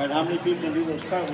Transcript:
All right, how many people can do those cartwheels?